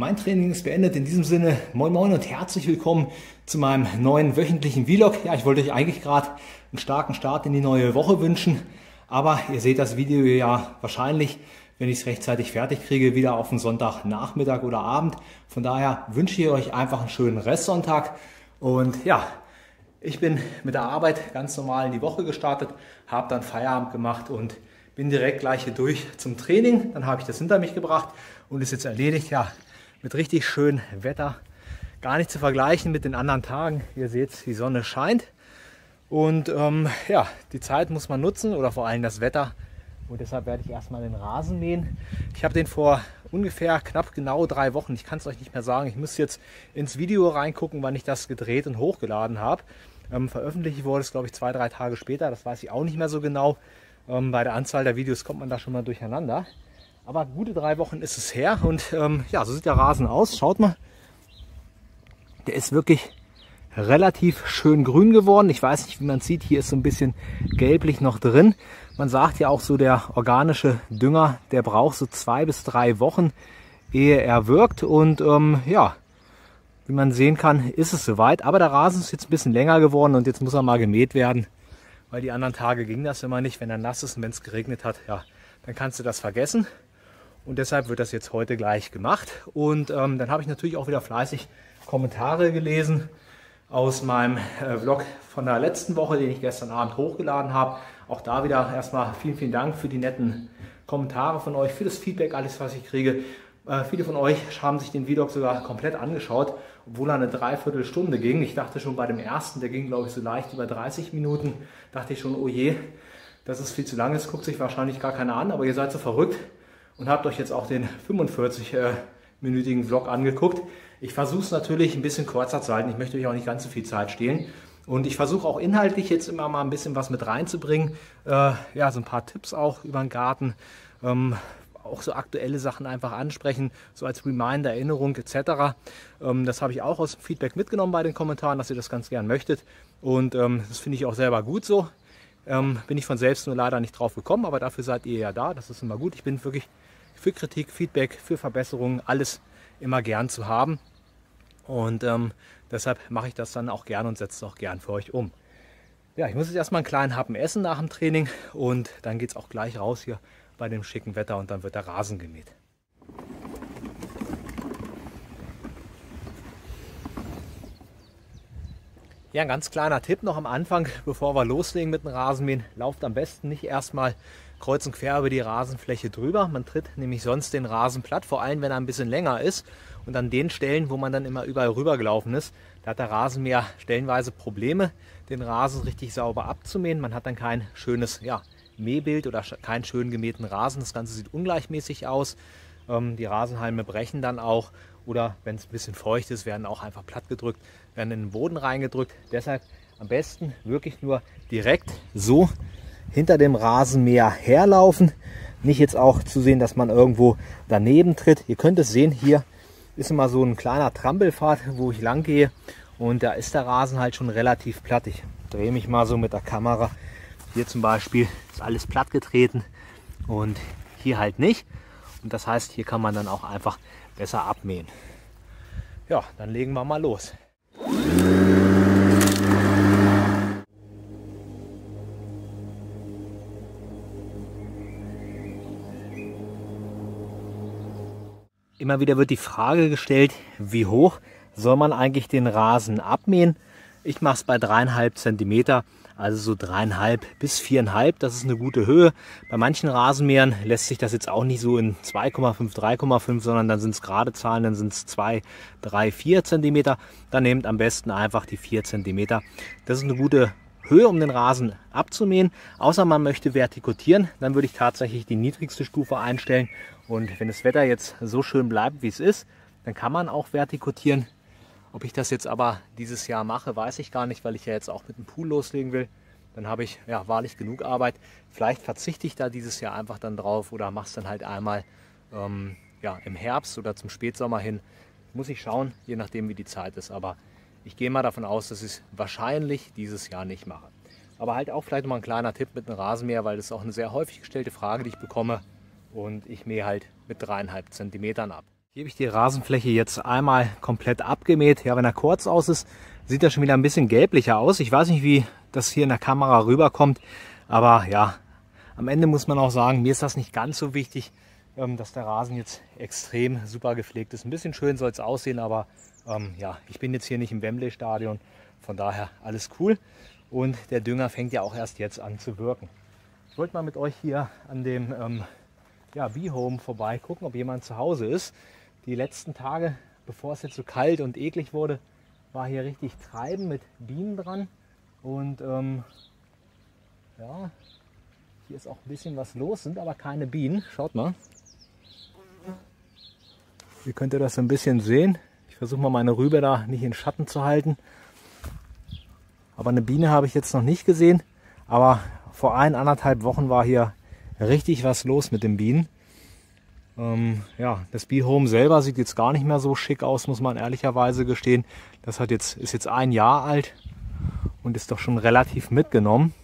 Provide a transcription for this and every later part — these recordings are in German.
mein Training ist beendet. In diesem Sinne, moin moin und herzlich willkommen zu meinem neuen wöchentlichen Vlog. Ja, ich wollte euch eigentlich gerade einen starken Start in die neue Woche wünschen, aber ihr seht das Video ja wahrscheinlich, wenn ich es rechtzeitig fertig kriege, wieder auf den Sonntagnachmittag oder Abend. Von daher wünsche ich euch einfach einen schönen Restsonntag und ja, ich bin mit der Arbeit ganz normal in die Woche gestartet, habe dann Feierabend gemacht und bin direkt gleich hier durch zum Training. Dann habe ich das hinter mich gebracht und ist jetzt erledigt. Ja, mit richtig schönem Wetter. Gar nicht zu vergleichen mit den anderen Tagen. Ihr seht, die Sonne scheint. Und ähm, ja, die Zeit muss man nutzen oder vor allem das Wetter. Und deshalb werde ich erstmal den Rasen mähen. Ich habe den vor ungefähr knapp genau drei Wochen, ich kann es euch nicht mehr sagen, ich muss jetzt ins Video reingucken, wann ich das gedreht und hochgeladen habe. Ähm, veröffentlicht wurde es, glaube ich, zwei, drei Tage später. Das weiß ich auch nicht mehr so genau. Ähm, bei der Anzahl der Videos kommt man da schon mal durcheinander. Aber gute drei Wochen ist es her und ähm, ja, so sieht der Rasen aus. Schaut mal, der ist wirklich relativ schön grün geworden. Ich weiß nicht, wie man sieht, hier ist so ein bisschen gelblich noch drin. Man sagt ja auch so, der organische Dünger, der braucht so zwei bis drei Wochen, ehe er wirkt. Und ähm, ja, wie man sehen kann, ist es soweit. Aber der Rasen ist jetzt ein bisschen länger geworden und jetzt muss er mal gemäht werden. Weil die anderen Tage ging das immer nicht. Wenn er nass ist und wenn es geregnet hat, ja, dann kannst du das vergessen. Und deshalb wird das jetzt heute gleich gemacht. Und ähm, dann habe ich natürlich auch wieder fleißig Kommentare gelesen aus meinem äh, Vlog von der letzten Woche, den ich gestern Abend hochgeladen habe. Auch da wieder erstmal vielen, vielen Dank für die netten Kommentare von euch, für das Feedback, alles, was ich kriege. Äh, viele von euch haben sich den Vlog sogar komplett angeschaut, obwohl er eine Dreiviertelstunde ging. Ich dachte schon bei dem ersten, der ging, glaube ich, so leicht über 30 Minuten, dachte ich schon, oh je, das ist viel zu lang, das guckt sich wahrscheinlich gar keiner an, aber ihr seid so verrückt und habt euch jetzt auch den 45-minütigen Vlog angeguckt. Ich versuche es natürlich ein bisschen kürzer zu halten. Ich möchte euch auch nicht ganz so viel Zeit stehlen. Und ich versuche auch inhaltlich jetzt immer mal ein bisschen was mit reinzubringen. Äh, ja, so ein paar Tipps auch über den Garten. Ähm, auch so aktuelle Sachen einfach ansprechen, so als Reminder, Erinnerung etc. Ähm, das habe ich auch aus dem Feedback mitgenommen bei den Kommentaren, dass ihr das ganz gern möchtet. Und ähm, das finde ich auch selber gut so. Ähm, bin ich von selbst nur leider nicht drauf gekommen, aber dafür seid ihr ja da. Das ist immer gut. Ich bin wirklich für Kritik, Feedback, für Verbesserungen, alles immer gern zu haben. Und ähm, deshalb mache ich das dann auch gern und setze es auch gern für euch um. Ja, ich muss jetzt erstmal einen kleinen Happen essen nach dem Training und dann geht es auch gleich raus hier bei dem schicken Wetter und dann wird der Rasen gemäht. Ja, ein ganz kleiner Tipp noch am Anfang, bevor wir loslegen mit dem Rasenmähen. Lauft am besten nicht erstmal kreuz und quer über die Rasenfläche drüber. Man tritt nämlich sonst den Rasen platt, vor allem wenn er ein bisschen länger ist. Und an den Stellen, wo man dann immer überall rübergelaufen ist, da hat der Rasenmäher stellenweise Probleme, den Rasen richtig sauber abzumähen. Man hat dann kein schönes ja, Mähbild oder keinen schön gemähten Rasen. Das Ganze sieht ungleichmäßig aus. Ähm, die Rasenhalme brechen dann auch oder wenn es ein bisschen feucht ist, werden auch einfach platt gedrückt, werden in den Boden reingedrückt. Deshalb am besten wirklich nur direkt so hinter dem Rasenmäher herlaufen. Nicht jetzt auch zu sehen, dass man irgendwo daneben tritt. Ihr könnt es sehen, hier ist immer so ein kleiner Trampelpfad, wo ich lang gehe. Und da ist der Rasen halt schon relativ platt. Ich drehe mich mal so mit der Kamera. Hier zum Beispiel ist alles platt getreten und hier halt nicht. Und das heißt, hier kann man dann auch einfach besser abmähen. Ja, dann legen wir mal los. Immer wieder wird die Frage gestellt, wie hoch soll man eigentlich den Rasen abmähen? Ich mache es bei dreieinhalb Zentimeter also so dreieinhalb bis viereinhalb, das ist eine gute Höhe. Bei manchen Rasenmähern lässt sich das jetzt auch nicht so in 2,5, 3,5, sondern dann sind es gerade Zahlen, dann sind es 2, 3, 4 Zentimeter. Dann nehmt am besten einfach die 4 Zentimeter. Das ist eine gute Höhe, um den Rasen abzumähen. Außer man möchte vertikutieren, dann würde ich tatsächlich die niedrigste Stufe einstellen. Und wenn das Wetter jetzt so schön bleibt, wie es ist, dann kann man auch vertikutieren. Ob ich das jetzt aber dieses Jahr mache, weiß ich gar nicht, weil ich ja jetzt auch mit dem Pool loslegen will. Dann habe ich ja wahrlich genug Arbeit. Vielleicht verzichte ich da dieses Jahr einfach dann drauf oder mache es dann halt einmal ähm, ja, im Herbst oder zum Spätsommer hin. Muss ich schauen, je nachdem wie die Zeit ist. Aber ich gehe mal davon aus, dass ich es wahrscheinlich dieses Jahr nicht mache. Aber halt auch vielleicht mal ein kleiner Tipp mit einem Rasenmäher, weil das ist auch eine sehr häufig gestellte Frage, die ich bekomme. Und ich mähe halt mit dreieinhalb Zentimetern ab. Hier habe ich die Rasenfläche jetzt einmal komplett abgemäht. Ja, wenn er kurz aus ist, sieht er schon wieder ein bisschen gelblicher aus. Ich weiß nicht, wie das hier in der Kamera rüberkommt, aber ja, am Ende muss man auch sagen, mir ist das nicht ganz so wichtig, ähm, dass der Rasen jetzt extrem super gepflegt ist. Ein bisschen schön soll es aussehen, aber ähm, ja, ich bin jetzt hier nicht im Wembley Stadion, von daher alles cool. Und der Dünger fängt ja auch erst jetzt an zu wirken. Ich wollte mal mit euch hier an dem ähm, ja, Bee-Home vorbei gucken, ob jemand zu Hause ist die letzten Tage, bevor es jetzt so kalt und eklig wurde, war hier richtig Treiben mit Bienen dran. Und ähm, ja, hier ist auch ein bisschen was los, sind aber keine Bienen. Schaut mal. Hier könnt ihr das so ein bisschen sehen. Ich versuche mal meine Rübe da nicht in Schatten zu halten. Aber eine Biene habe ich jetzt noch nicht gesehen. Aber vor ein, anderthalb Wochen war hier richtig was los mit den Bienen. Ähm, ja, das Bee-Home selber sieht jetzt gar nicht mehr so schick aus, muss man ehrlicherweise gestehen. Das hat jetzt, ist jetzt ein Jahr alt und ist doch schon relativ mitgenommen.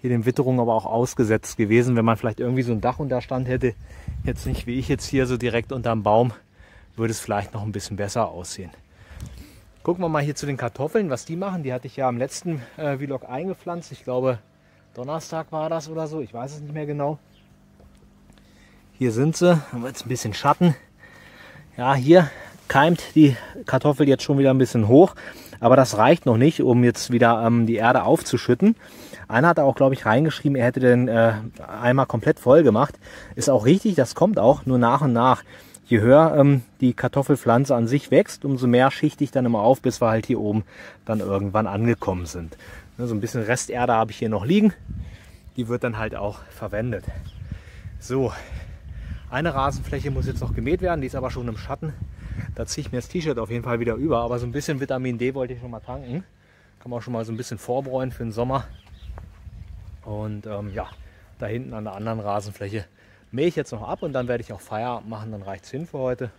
Hier den Witterung aber auch ausgesetzt gewesen, wenn man vielleicht irgendwie so ein Dachunterstand hätte. Jetzt nicht wie ich jetzt hier so direkt unterm Baum, würde es vielleicht noch ein bisschen besser aussehen. Gucken wir mal hier zu den Kartoffeln, was die machen. Die hatte ich ja am letzten äh, Vlog eingepflanzt. Ich glaube, Donnerstag war das oder so. Ich weiß es nicht mehr genau. Hier sind sie, haben wir jetzt ein bisschen Schatten. Ja, hier keimt die Kartoffel jetzt schon wieder ein bisschen hoch, aber das reicht noch nicht, um jetzt wieder ähm, die Erde aufzuschütten. Einer hat auch, glaube ich, reingeschrieben, er hätte den äh, Eimer komplett voll gemacht. Ist auch richtig, das kommt auch, nur nach und nach. Je höher ähm, die Kartoffelpflanze an sich wächst, umso mehr schichte ich dann immer auf, bis wir halt hier oben dann irgendwann angekommen sind. Ne, so ein bisschen Resterde habe ich hier noch liegen. Die wird dann halt auch verwendet. So, eine Rasenfläche muss jetzt noch gemäht werden, die ist aber schon im Schatten. Da ziehe ich mir das T-Shirt auf jeden Fall wieder über. Aber so ein bisschen Vitamin D wollte ich schon mal tanken. Kann man auch schon mal so ein bisschen vorbräuen für den Sommer. Und ähm, ja, da hinten an der anderen Rasenfläche mähe ich jetzt noch ab und dann werde ich auch Feierabend machen. Dann reicht es hin für heute.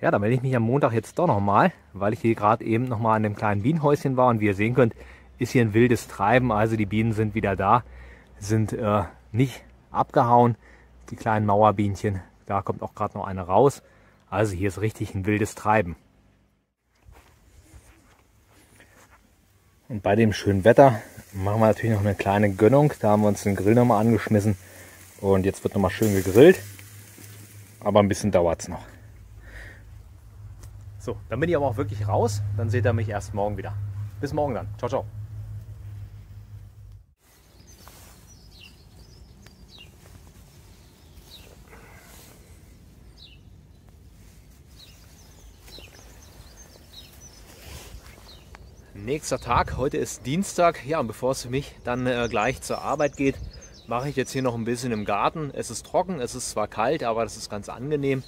Ja, da melde ich mich am Montag jetzt doch nochmal, weil ich hier gerade eben nochmal an dem kleinen Bienenhäuschen war. Und wie ihr sehen könnt, ist hier ein wildes Treiben. Also die Bienen sind wieder da, sind äh, nicht abgehauen die kleinen Mauerbienchen. Da kommt auch gerade noch eine raus. Also hier ist richtig ein wildes Treiben. Und bei dem schönen Wetter machen wir natürlich noch eine kleine Gönnung. Da haben wir uns den Grill nochmal angeschmissen. Und jetzt wird nochmal schön gegrillt. Aber ein bisschen dauert es noch. So, dann bin ich aber auch wirklich raus. Dann seht ihr mich erst morgen wieder. Bis morgen dann. Ciao, ciao. Nächster Tag, heute ist Dienstag. Ja, und bevor es für mich dann äh, gleich zur Arbeit geht, mache ich jetzt hier noch ein bisschen im Garten. Es ist trocken, es ist zwar kalt, aber das ist ganz angenehm.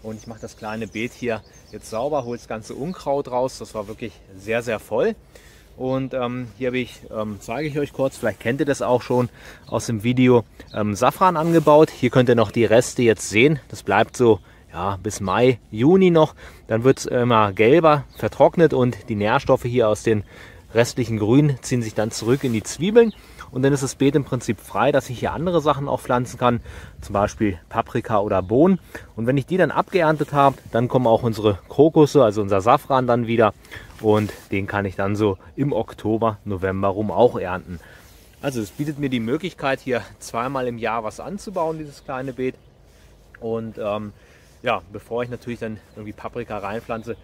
Und ich mache das kleine Beet hier jetzt sauber, hole das ganze Unkraut raus. Das war wirklich sehr, sehr voll. Und ähm, hier habe ich, ähm, zeige ich euch kurz, vielleicht kennt ihr das auch schon aus dem Video, ähm, Safran angebaut. Hier könnt ihr noch die Reste jetzt sehen. Das bleibt so ja, bis Mai, Juni noch. Dann wird es immer gelber, vertrocknet und die Nährstoffe hier aus den restlichen Grün ziehen sich dann zurück in die Zwiebeln. Und dann ist das Beet im Prinzip frei, dass ich hier andere Sachen auch pflanzen kann, zum Beispiel Paprika oder Bohnen. Und wenn ich die dann abgeerntet habe, dann kommen auch unsere Krokusse, also unser Safran dann wieder. Und den kann ich dann so im Oktober, November rum auch ernten. Also es bietet mir die Möglichkeit, hier zweimal im Jahr was anzubauen, dieses kleine Beet. Und ähm, ja, bevor ich natürlich dann irgendwie Paprika reinpflanze,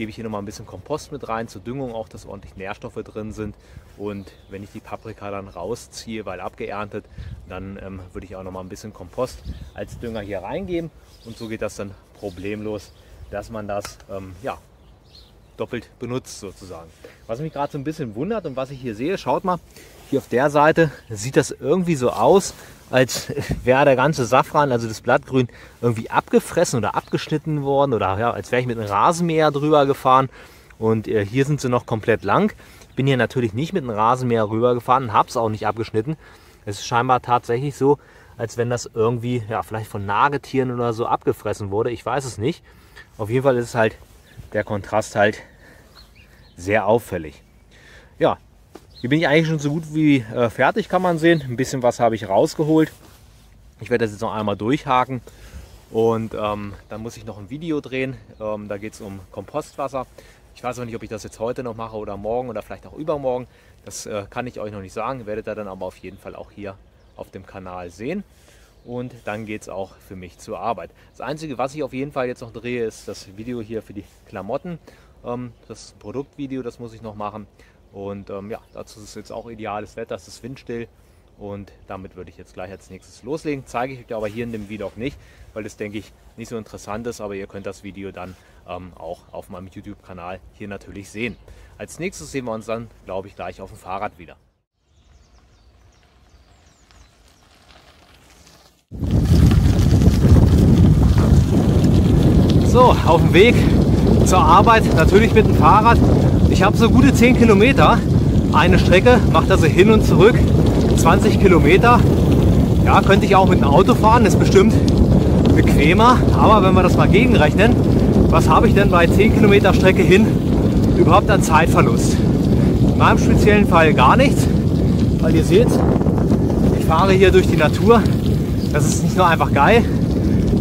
gebe ich hier nochmal ein bisschen Kompost mit rein zur Düngung, auch dass ordentlich Nährstoffe drin sind. Und wenn ich die Paprika dann rausziehe, weil abgeerntet, dann ähm, würde ich auch nochmal ein bisschen Kompost als Dünger hier reingeben. Und so geht das dann problemlos, dass man das ähm, ja, doppelt benutzt sozusagen. Was mich gerade so ein bisschen wundert und was ich hier sehe, schaut mal, hier auf der Seite sieht das irgendwie so aus, als wäre der ganze Safran, also das Blattgrün, irgendwie abgefressen oder abgeschnitten worden oder ja, als wäre ich mit einem Rasenmäher drüber gefahren. Und äh, hier sind sie noch komplett lang. Ich bin hier natürlich nicht mit einem Rasenmäher rüber gefahren und habe es auch nicht abgeschnitten. Es ist scheinbar tatsächlich so, als wenn das irgendwie, ja, vielleicht von Nagetieren oder so abgefressen wurde. Ich weiß es nicht. Auf jeden Fall ist halt der Kontrast halt sehr auffällig. Ja, hier bin ich eigentlich schon so gut wie äh, fertig, kann man sehen. Ein bisschen was habe ich rausgeholt. Ich werde das jetzt noch einmal durchhaken Und ähm, dann muss ich noch ein Video drehen. Ähm, da geht es um Kompostwasser. Ich weiß auch nicht, ob ich das jetzt heute noch mache oder morgen oder vielleicht auch übermorgen. Das äh, kann ich euch noch nicht sagen. Werdet ihr dann aber auf jeden Fall auch hier auf dem Kanal sehen. Und dann geht es auch für mich zur Arbeit. Das Einzige, was ich auf jeden Fall jetzt noch drehe, ist das Video hier für die Klamotten. Ähm, das Produktvideo, das muss ich noch machen. Und ähm, ja, dazu ist jetzt auch ideales Wetter, es ist windstill. Und damit würde ich jetzt gleich als nächstes loslegen. Zeige ich euch aber hier in dem Vlog nicht, weil das denke ich nicht so interessant ist. Aber ihr könnt das Video dann ähm, auch auf meinem YouTube-Kanal hier natürlich sehen. Als nächstes sehen wir uns dann, glaube ich, gleich auf dem Fahrrad wieder. So, auf dem Weg zur Arbeit, natürlich mit dem Fahrrad. Ich habe so gute 10 Kilometer. Eine Strecke, macht also hin und zurück 20 Kilometer. Ja, könnte ich auch mit dem Auto fahren, ist bestimmt bequemer. Aber wenn wir das mal gegenrechnen, was habe ich denn bei 10 Kilometer Strecke hin überhaupt an Zeitverlust? In meinem speziellen Fall gar nichts, weil ihr seht, ich fahre hier durch die Natur. Das ist nicht nur einfach geil,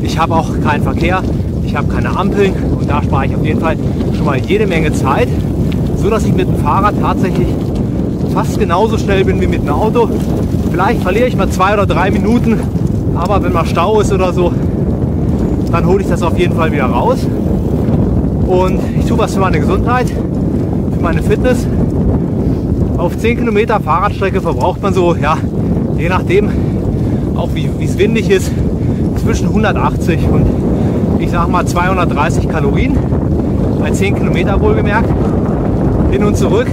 ich habe auch keinen Verkehr, ich habe keine Ampeln und da spare ich auf jeden Fall schon mal jede Menge Zeit, so dass ich mit dem Fahrrad tatsächlich fast genauso schnell bin wie mit dem Auto. Vielleicht verliere ich mal zwei oder drei Minuten, aber wenn mal Stau ist oder so, dann hole ich das auf jeden Fall wieder raus. Und ich tue was für meine Gesundheit, für meine Fitness. Auf 10 Kilometer Fahrradstrecke verbraucht man so, ja, je nachdem, auch wie es windig ist, zwischen 180 und ich sag mal 230 Kalorien, bei 10 Kilometer wohlgemerkt, hin und zurück,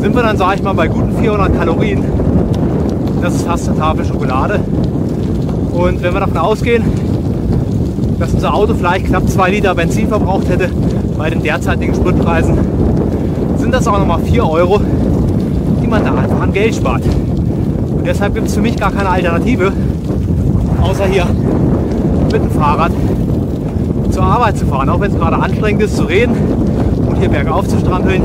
sind wir dann, sage ich mal, bei guten 400 Kalorien. Das ist fast eine Tafel Schokolade. Und wenn wir davon ausgehen, dass unser Auto vielleicht knapp 2 Liter Benzin verbraucht hätte bei den derzeitigen Spritpreisen, sind das auch nochmal 4 Euro, die man da einfach an Geld spart. Und deshalb gibt es für mich gar keine Alternative, außer hier mit dem Fahrrad zur Arbeit zu fahren, auch wenn es gerade anstrengend ist zu reden hier bergauf zu strampeln.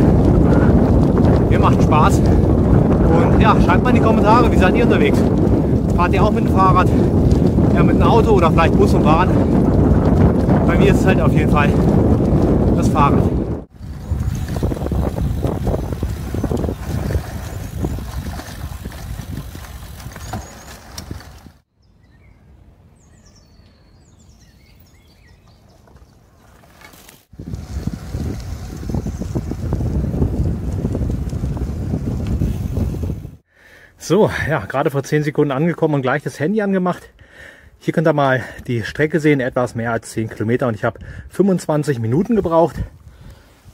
Mir macht Spaß. Und ja, schreibt mal in die Kommentare, wie seid ihr unterwegs? Fahrt ihr auch mit dem Fahrrad? Ja, mit einem Auto oder vielleicht Bus und Bahn? Bei mir ist es halt auf jeden Fall das Fahrrad. So, ja, gerade vor 10 Sekunden angekommen und gleich das Handy angemacht. Hier könnt ihr mal die Strecke sehen, etwas mehr als 10 Kilometer und ich habe 25 Minuten gebraucht.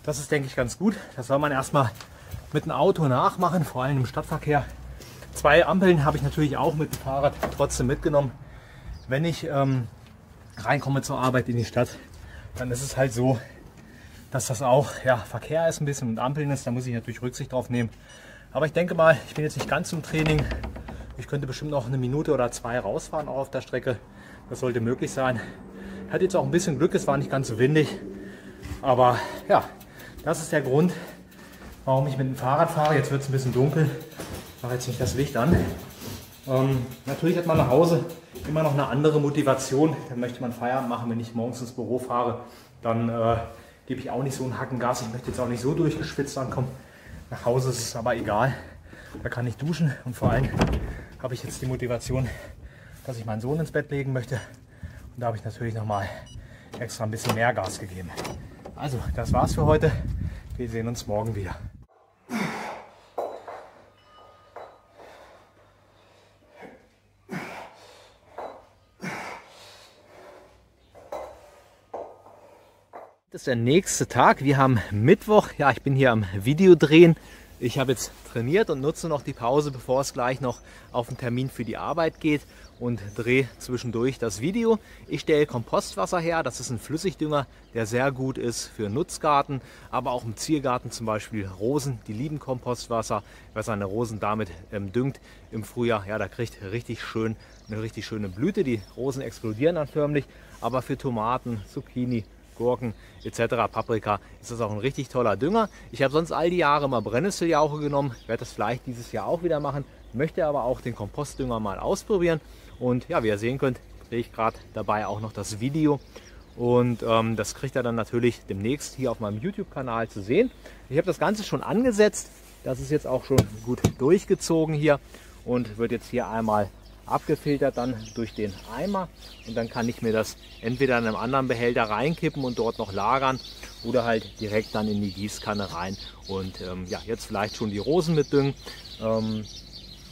Das ist, denke ich, ganz gut. Das soll man erstmal mit dem Auto nachmachen, vor allem im Stadtverkehr. Zwei Ampeln habe ich natürlich auch mit dem Fahrrad trotzdem mitgenommen. Wenn ich ähm, reinkomme zur Arbeit in die Stadt, dann ist es halt so, dass das auch ja, Verkehr ist ein bisschen und Ampeln ist. Da muss ich natürlich Rücksicht drauf nehmen. Aber ich denke mal, ich bin jetzt nicht ganz zum Training. Ich könnte bestimmt noch eine Minute oder zwei rausfahren auch auf der Strecke. Das sollte möglich sein. Ich hatte jetzt auch ein bisschen Glück, es war nicht ganz so windig. Aber ja, das ist der Grund, warum ich mit dem Fahrrad fahre. Jetzt wird es ein bisschen dunkel. Ich mache jetzt nicht das Licht an. Ähm, natürlich hat man nach Hause immer noch eine andere Motivation. Dann möchte man Feierabend machen, wenn ich morgens ins Büro fahre. Dann äh, gebe ich auch nicht so einen Hacken Gas. Ich möchte jetzt auch nicht so durchgeschwitzt ankommen. Nach Hause ist es aber egal. Da kann ich duschen und vor allem habe ich jetzt die Motivation, dass ich meinen Sohn ins Bett legen möchte. Und da habe ich natürlich noch mal extra ein bisschen mehr Gas gegeben. Also, das war's für heute. Wir sehen uns morgen wieder. Ist der nächste Tag. Wir haben Mittwoch. Ja, ich bin hier am Video drehen. Ich habe jetzt trainiert und nutze noch die Pause, bevor es gleich noch auf den Termin für die Arbeit geht und drehe zwischendurch das Video. Ich stelle Kompostwasser her. Das ist ein Flüssigdünger, der sehr gut ist für Nutzgarten, aber auch im Ziergarten zum Beispiel Rosen. Die lieben Kompostwasser. Wer seine Rosen damit ähm, düngt im Frühjahr, ja, da kriegt richtig schön eine richtig schöne Blüte. Die Rosen explodieren dann förmlich. Aber für Tomaten, Zucchini, Gurken etc., Paprika, ist das auch ein richtig toller Dünger. Ich habe sonst all die Jahre mal Brennnesseljauche genommen, werde das vielleicht dieses Jahr auch wieder machen, möchte aber auch den Kompostdünger mal ausprobieren. Und ja, wie ihr sehen könnt, drehe ich gerade dabei auch noch das Video. Und ähm, das kriegt er dann natürlich demnächst hier auf meinem YouTube-Kanal zu sehen. Ich habe das Ganze schon angesetzt. Das ist jetzt auch schon gut durchgezogen hier und wird jetzt hier einmal abgefiltert dann durch den Eimer und dann kann ich mir das entweder in einem anderen Behälter reinkippen und dort noch lagern oder halt direkt dann in die Gießkanne rein und ähm, ja jetzt vielleicht schon die Rosen mit düngen. Ähm,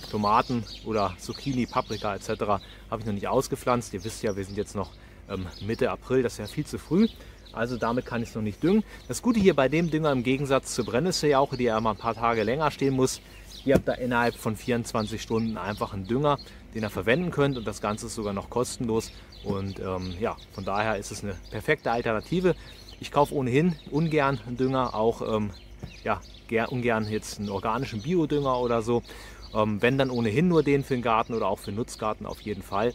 Tomaten oder Zucchini, Paprika etc. habe ich noch nicht ausgepflanzt. Ihr wisst ja, wir sind jetzt noch ähm, Mitte April, das ist ja viel zu früh. Also damit kann ich es noch nicht düngen. Das Gute hier bei dem Dünger im Gegensatz zur Brennnesseljauche, die ja mal ein paar Tage länger stehen muss, ihr habt da innerhalb von 24 Stunden einfach einen Dünger, den ihr verwenden könnt und das Ganze ist sogar noch kostenlos. Und ähm, ja, von daher ist es eine perfekte Alternative. Ich kaufe ohnehin ungern Dünger, auch ähm, ja, ungern jetzt einen organischen Biodünger oder so. Ähm, wenn dann ohnehin nur den für den Garten oder auch für den Nutzgarten auf jeden Fall.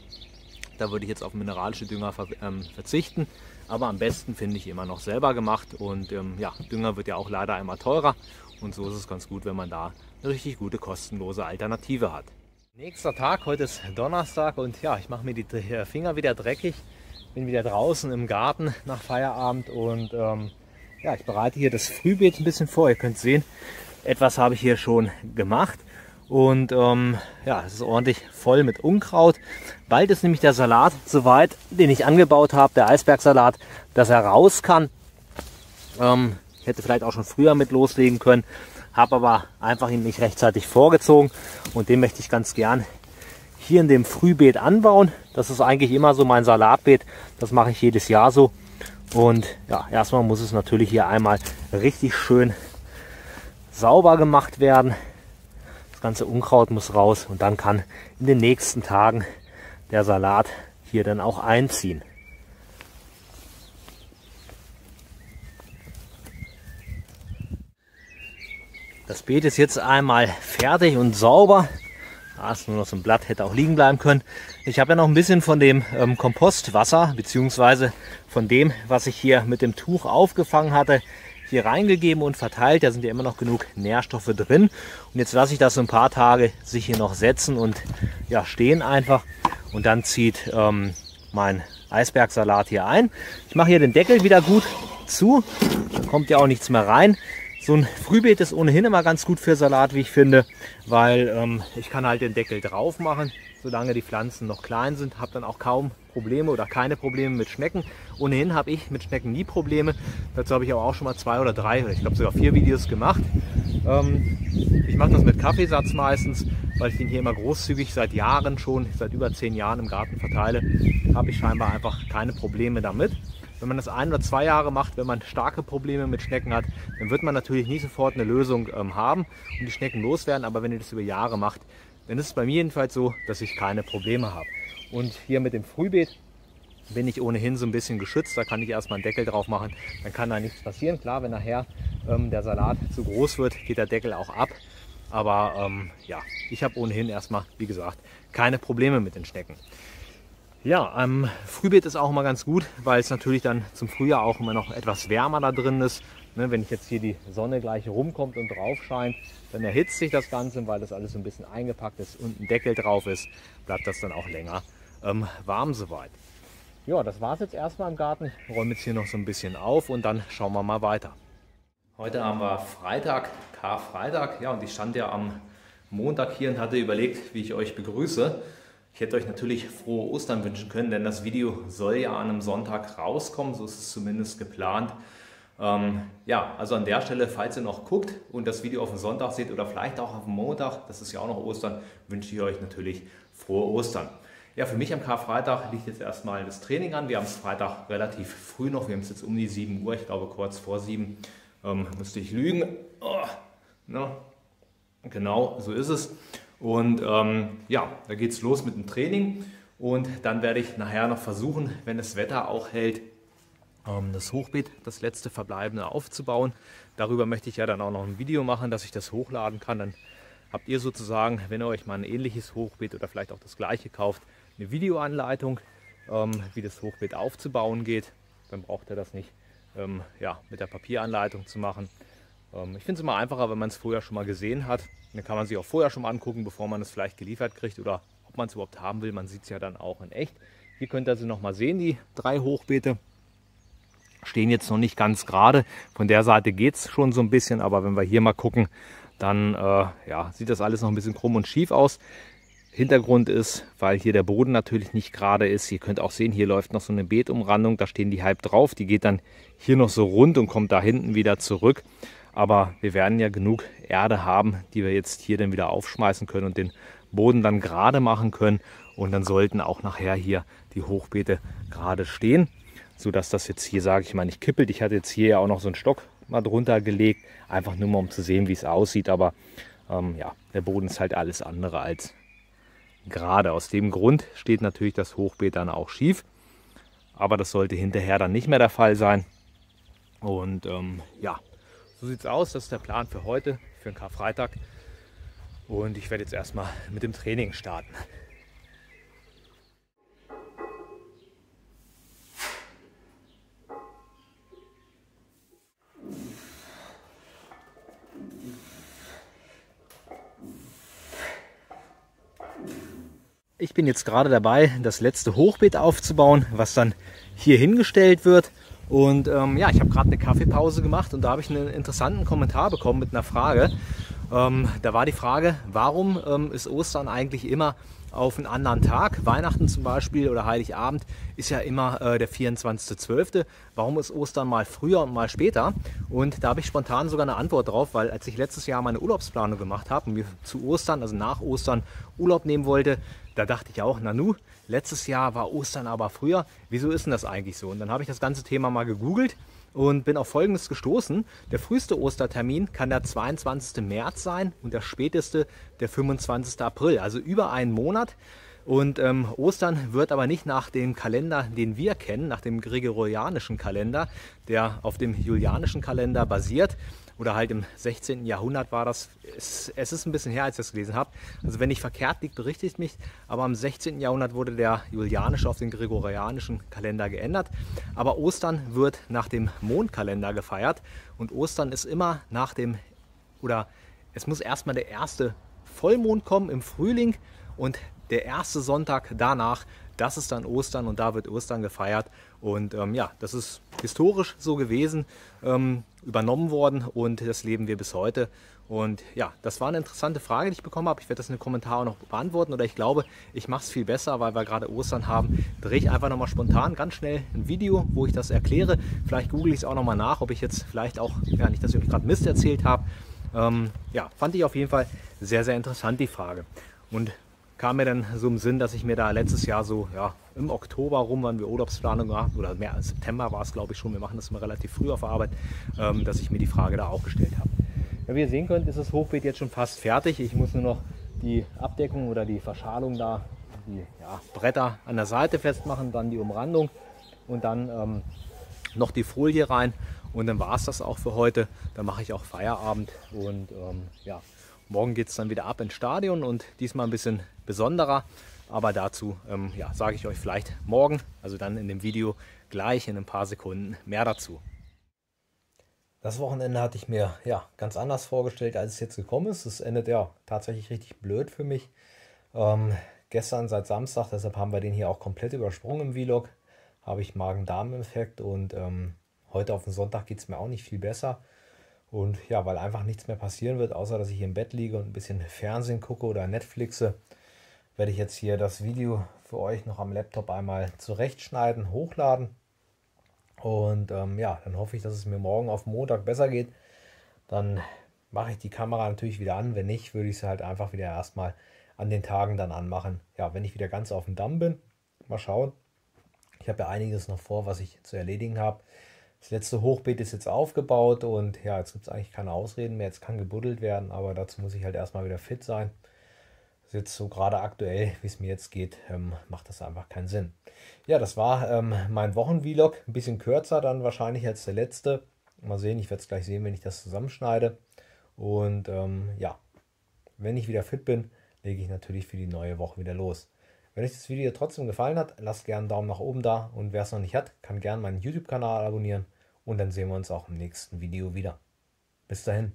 Da würde ich jetzt auf mineralische Dünger ver ähm, verzichten. Aber am besten finde ich immer noch selber gemacht. Und ähm, ja, Dünger wird ja auch leider einmal teurer. Und so ist es ganz gut, wenn man da eine richtig gute kostenlose Alternative hat. Nächster Tag, heute ist Donnerstag und ja, ich mache mir die Finger wieder dreckig. Bin wieder draußen im Garten nach Feierabend und ähm, ja, ich bereite hier das Frühbeet ein bisschen vor. Ihr könnt sehen, etwas habe ich hier schon gemacht. Und ähm, ja, es ist ordentlich voll mit Unkraut. Bald ist nämlich der Salat soweit, den ich angebaut habe, der Eisbergsalat, dass er raus kann. Ähm, ich hätte vielleicht auch schon früher mit loslegen können, habe aber einfach ihn nicht rechtzeitig vorgezogen und den möchte ich ganz gern hier in dem Frühbeet anbauen. Das ist eigentlich immer so mein Salatbeet. Das mache ich jedes Jahr so. Und ja, erstmal muss es natürlich hier einmal richtig schön sauber gemacht werden. Das ganze Unkraut muss raus und dann kann in den nächsten Tagen der Salat hier dann auch einziehen. Das Beet ist jetzt einmal fertig und sauber. Da ist nur noch so ein Blatt, hätte auch liegen bleiben können. Ich habe ja noch ein bisschen von dem ähm, Kompostwasser, beziehungsweise von dem, was ich hier mit dem Tuch aufgefangen hatte, hier reingegeben und verteilt. Da sind ja immer noch genug Nährstoffe drin. Und jetzt lasse ich das so ein paar Tage sich hier noch setzen und ja, stehen einfach. Und dann zieht ähm, mein Eisbergsalat hier ein. Ich mache hier den Deckel wieder gut zu. Da kommt ja auch nichts mehr rein. So ein Frühbeet ist ohnehin immer ganz gut für Salat, wie ich finde, weil ähm, ich kann halt den Deckel drauf machen, solange die Pflanzen noch klein sind, habe dann auch kaum Probleme oder keine Probleme mit Schnecken. Ohnehin habe ich mit Schnecken nie Probleme. Dazu habe ich aber auch schon mal zwei oder drei, ich glaube sogar vier Videos gemacht. Ähm, ich mache das mit Kaffeesatz meistens, weil ich den hier immer großzügig seit Jahren schon, seit über zehn Jahren im Garten verteile, habe ich scheinbar einfach keine Probleme damit. Wenn man das ein oder zwei Jahre macht, wenn man starke Probleme mit Schnecken hat, dann wird man natürlich nie sofort eine Lösung ähm, haben und die Schnecken loswerden. Aber wenn ihr das über Jahre macht, dann ist es bei mir jedenfalls so, dass ich keine Probleme habe. Und hier mit dem Frühbeet bin ich ohnehin so ein bisschen geschützt. Da kann ich erstmal einen Deckel drauf machen. Dann kann da nichts passieren. Klar, wenn nachher ähm, der Salat zu groß wird, geht der Deckel auch ab. Aber ähm, ja, ich habe ohnehin erstmal, wie gesagt, keine Probleme mit den Schnecken. Ja, am Frühbeet ist auch immer ganz gut, weil es natürlich dann zum Frühjahr auch immer noch etwas wärmer da drin ist. Ne, wenn ich jetzt hier die Sonne gleich rumkommt und drauf scheint, dann erhitzt sich das Ganze, weil das alles so ein bisschen eingepackt ist und ein Deckel drauf ist, bleibt das dann auch länger ähm, warm soweit. Ja, das war es jetzt erstmal im Garten. Ich räume jetzt hier noch so ein bisschen auf und dann schauen wir mal weiter. Heute haben wir Freitag, Karfreitag. Ja, und ich stand ja am Montag hier und hatte überlegt, wie ich euch begrüße. Ich hätte euch natürlich frohe Ostern wünschen können, denn das Video soll ja an einem Sonntag rauskommen, so ist es zumindest geplant. Ähm, ja, also an der Stelle, falls ihr noch guckt und das Video auf den Sonntag seht oder vielleicht auch auf den Montag, das ist ja auch noch Ostern, wünsche ich euch natürlich frohe Ostern. Ja, für mich am Karfreitag liegt jetzt erstmal das Training an. Wir haben es Freitag relativ früh noch, wir haben es jetzt um die 7 Uhr, ich glaube kurz vor 7, ähm, müsste ich lügen. Oh, no. Genau, so ist es. Und ähm, ja, da geht es los mit dem Training. Und dann werde ich nachher noch versuchen, wenn das Wetter auch hält, ähm, das Hochbeet, das letzte verbleibende aufzubauen. Darüber möchte ich ja dann auch noch ein Video machen, dass ich das hochladen kann. Dann habt ihr sozusagen, wenn ihr euch mal ein ähnliches Hochbeet oder vielleicht auch das gleiche kauft, eine Videoanleitung, ähm, wie das Hochbeet aufzubauen geht. Dann braucht ihr das nicht ähm, ja, mit der Papieranleitung zu machen. Ich finde es immer einfacher, wenn man es vorher schon mal gesehen hat. Dann kann man sich auch vorher schon mal angucken, bevor man es vielleicht geliefert kriegt oder ob man es überhaupt haben will. Man sieht es ja dann auch in echt. Hier könnt ihr sie nochmal sehen, die drei Hochbeete. Stehen jetzt noch nicht ganz gerade. Von der Seite geht es schon so ein bisschen, aber wenn wir hier mal gucken, dann äh, ja, sieht das alles noch ein bisschen krumm und schief aus. Hintergrund ist, weil hier der Boden natürlich nicht gerade ist. Ihr könnt auch sehen, hier läuft noch so eine Beetumrandung, da stehen die halb drauf. Die geht dann hier noch so rund und kommt da hinten wieder zurück. Aber wir werden ja genug Erde haben, die wir jetzt hier dann wieder aufschmeißen können und den Boden dann gerade machen können. Und dann sollten auch nachher hier die Hochbeete gerade stehen, sodass das jetzt hier, sage ich mal, nicht kippelt. Ich hatte jetzt hier ja auch noch so einen Stock mal drunter gelegt, einfach nur mal um zu sehen, wie es aussieht. Aber ähm, ja, der Boden ist halt alles andere als gerade. Aus dem Grund steht natürlich das Hochbeet dann auch schief. Aber das sollte hinterher dann nicht mehr der Fall sein. Und ähm, ja, so sieht es aus. Das ist der Plan für heute, für den Karfreitag. Und ich werde jetzt erstmal mit dem Training starten. Ich bin jetzt gerade dabei, das letzte Hochbeet aufzubauen, was dann hier hingestellt wird. Und ähm, ja, ich habe gerade eine Kaffeepause gemacht und da habe ich einen interessanten Kommentar bekommen mit einer Frage. Ähm, da war die Frage, warum ähm, ist Ostern eigentlich immer auf einen anderen Tag? Weihnachten zum Beispiel oder Heiligabend ist ja immer äh, der 24.12. Warum ist Ostern mal früher und mal später? Und da habe ich spontan sogar eine Antwort drauf, weil als ich letztes Jahr meine Urlaubsplanung gemacht habe und mir zu Ostern, also nach Ostern, Urlaub nehmen wollte, da dachte ich auch, Nanu, letztes Jahr war Ostern aber früher. Wieso ist denn das eigentlich so? Und dann habe ich das ganze Thema mal gegoogelt und bin auf Folgendes gestoßen. Der früheste Ostertermin kann der 22. März sein und der späteste der 25. April, also über einen Monat. Und ähm, Ostern wird aber nicht nach dem Kalender, den wir kennen, nach dem gregorianischen Kalender, der auf dem julianischen Kalender basiert, oder halt im 16. Jahrhundert war das. Es, es ist ein bisschen her, als ich das gelesen habe. Also wenn ich verkehrt liegt, berichtigt mich. Aber im 16. Jahrhundert wurde der julianische auf den gregorianischen Kalender geändert. Aber Ostern wird nach dem Mondkalender gefeiert. Und Ostern ist immer nach dem, oder es muss erstmal der erste Vollmond kommen im Frühling und der erste Sonntag danach, das ist dann Ostern und da wird Ostern gefeiert. Und ähm, ja, das ist historisch so gewesen, ähm, übernommen worden und das leben wir bis heute. Und ja, das war eine interessante Frage, die ich bekommen habe. Ich werde das in den Kommentaren noch beantworten oder ich glaube, ich mache es viel besser, weil wir gerade Ostern haben. Drehe ich einfach nochmal spontan ganz schnell ein Video, wo ich das erkläre. Vielleicht google ich es auch nochmal nach, ob ich jetzt vielleicht auch, ja nicht, dass ich euch gerade Mist erzählt habe. Ähm, ja, fand ich auf jeden Fall sehr, sehr interessant die Frage. Und kam mir dann so im Sinn, dass ich mir da letztes Jahr so ja, im Oktober rum, wann wir Urlaubsplanung gemacht oder mehr als September war es glaube ich schon, wir machen das immer relativ früh auf Arbeit, ähm, dass ich mir die Frage da auch gestellt habe. Ja, wie ihr sehen könnt, ist das Hochbeet jetzt schon fast fertig. Ich muss nur noch die Abdeckung oder die Verschalung da, die ja, Bretter an der Seite festmachen, dann die Umrandung und dann ähm, noch die Folie rein und dann war es das auch für heute. Dann mache ich auch Feierabend und ähm, ja, morgen geht es dann wieder ab ins Stadion und diesmal ein bisschen besonderer. Aber dazu ähm, ja, sage ich euch vielleicht morgen, also dann in dem Video gleich in ein paar Sekunden mehr dazu. Das Wochenende hatte ich mir ja ganz anders vorgestellt, als es jetzt gekommen ist. Es endet ja tatsächlich richtig blöd für mich. Ähm, gestern seit Samstag, deshalb haben wir den hier auch komplett übersprungen im Vlog, habe ich Magen-Darm-Infekt und ähm, heute auf den Sonntag geht es mir auch nicht viel besser. Und ja, weil einfach nichts mehr passieren wird, außer dass ich hier im Bett liege und ein bisschen Fernsehen gucke oder Netflixe, werde ich jetzt hier das Video für euch noch am Laptop einmal zurechtschneiden, hochladen. Und ähm, ja, dann hoffe ich, dass es mir morgen auf Montag besser geht. Dann mache ich die Kamera natürlich wieder an. Wenn nicht, würde ich sie halt einfach wieder erstmal an den Tagen dann anmachen. Ja, wenn ich wieder ganz auf dem Damm bin. Mal schauen. Ich habe ja einiges noch vor, was ich zu erledigen habe. Das letzte Hochbeet ist jetzt aufgebaut und ja, jetzt gibt es eigentlich keine Ausreden mehr. Jetzt kann gebuddelt werden, aber dazu muss ich halt erstmal wieder fit sein jetzt so gerade aktuell, wie es mir jetzt geht, ähm, macht das einfach keinen Sinn. Ja, das war ähm, mein Wochenvlog. Ein bisschen kürzer dann wahrscheinlich als der letzte. Mal sehen, ich werde es gleich sehen, wenn ich das zusammenschneide. Und ähm, ja, wenn ich wieder fit bin, lege ich natürlich für die neue Woche wieder los. Wenn euch das Video trotzdem gefallen hat, lasst gerne einen Daumen nach oben da. Und wer es noch nicht hat, kann gerne meinen YouTube-Kanal abonnieren. Und dann sehen wir uns auch im nächsten Video wieder. Bis dahin.